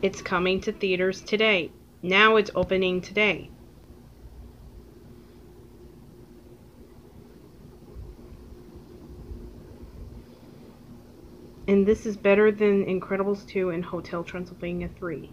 It's coming to theaters today. Now it's opening today. And this is better than Incredibles 2 and Hotel Transylvania 3.